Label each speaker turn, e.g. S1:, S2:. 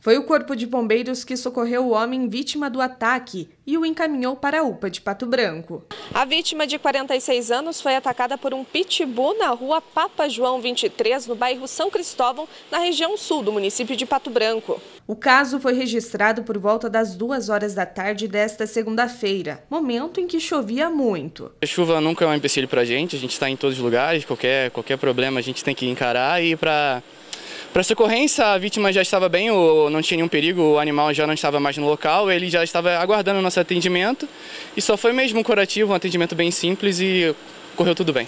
S1: Foi o Corpo de Bombeiros que socorreu o homem vítima do ataque e o encaminhou para a UPA de Pato Branco. A vítima de 46 anos foi atacada por um pitbull na rua Papa João 23, no bairro São Cristóvão, na região sul do município de Pato Branco. O caso foi registrado por volta das duas horas da tarde desta segunda-feira, momento em que chovia muito.
S2: A chuva nunca é um empecilho para a gente, a gente está em todos os lugares, qualquer, qualquer problema a gente tem que encarar e para para socorrência, a vítima já estava bem, não tinha nenhum perigo, o animal já não estava mais no local, ele já estava aguardando o nosso atendimento e só foi mesmo um curativo, um atendimento bem simples e correu tudo bem.